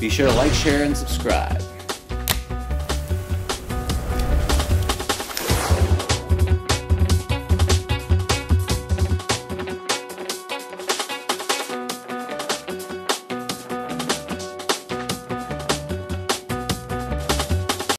Be sure to like, share, and subscribe.